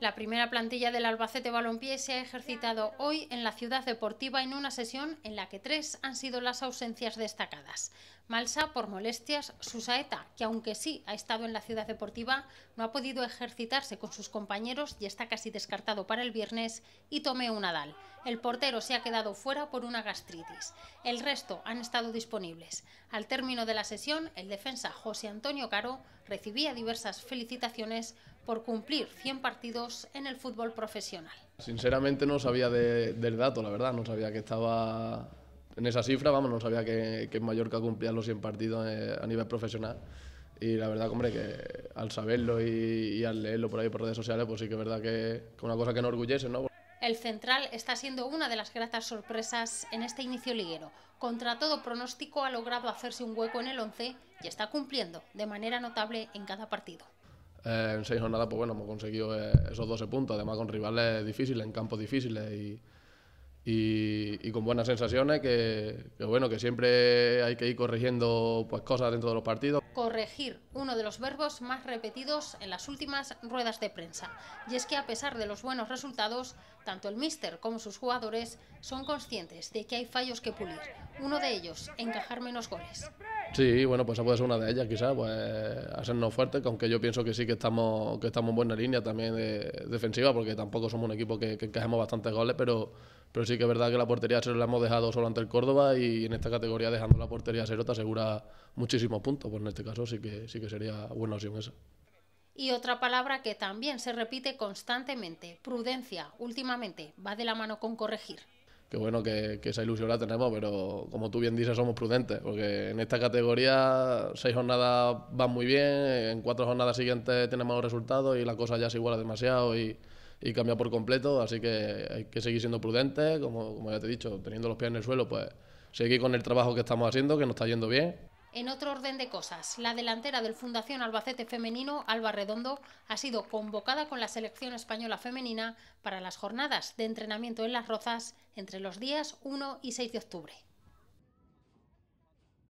La primera plantilla del Albacete Balompié se ha ejercitado hoy en la ciudad deportiva en una sesión en la que tres han sido las ausencias destacadas. Malsa por molestias, Susaeta, que aunque sí ha estado en la ciudad deportiva, no ha podido ejercitarse con sus compañeros y está casi descartado para el viernes, y Tomeo Nadal. El portero se ha quedado fuera por una gastritis. El resto han estado disponibles. Al término de la sesión, el defensa José Antonio Caro recibía diversas felicitaciones por cumplir 100 partidos en el fútbol profesional. Sinceramente no sabía del dato, la verdad, no sabía que estaba en esa cifra, vamos, no sabía que, que en Mallorca cumplía los 100 partidos eh, a nivel profesional. Y la verdad, hombre, que al saberlo y, al leerlo por ahí por redes sociales, pues sí que es verdad que es una cosa que nos orgullece, ¿no? El central está siendo una de las gratas sorpresas en este inicio liguero. Contra todo pronóstico ha logrado hacerse un hueco en el 11 y está cumpliendo de manera notable en cada partido. Eh, en seis jornadas, pues bueno, hemos conseguido eh, esos 12 puntos, además con rivales difíciles, en campos difíciles y, y, con buenas sensaciones, que, bueno, que siempre hay que ir corrigiendo pues, cosas dentro de los partidos. Corregir, uno de los verbos más repetidos en las últimas ruedas de prensa. Y es que a pesar de los buenos resultados, tanto el míster como sus jugadores son conscientes de que hay fallos que pulir. Uno de ellos, encajar menos goles. Sí, bueno, pues esa puede ser una de ellas, quizás, pues hacernos fuertes, aunque yo pienso que sí que estamos, que estamos en buena línea también de, defensiva, porque tampoco somos un equipo que, que encajemos bastantes goles, pero, pero sí que es verdad que la portería cero la hemos dejado solo ante el Córdoba y en esta categoría dejando la portería cero te asegura muchísimos puntos, pues en este caso sí que, sí que sería buena opción esa. Y otra palabra que también se repite constantemente, prudencia, últimamente va de la mano con corregir que bueno que, esa ilusión la tenemos, pero como tú bien dices, somos prudentes, porque en esta categoría seis jornadas van muy bien, en cuatro jornadas siguientes tenemos los resultados y la cosa ya se iguala demasiado y, y cambia por completo, así que hay que seguir siendo prudentes, como, ya te he dicho, teniendo los pies en el suelo, pues seguir con el trabajo que estamos haciendo, que nos está yendo bien en otro orden de cosas, la delantera del Fundación Albacete Femenino, Alba Redondo, ha sido convocada con la selección española femenina para las jornadas de entrenamiento en Las Rozas entre los días 1 y 6 de octubre.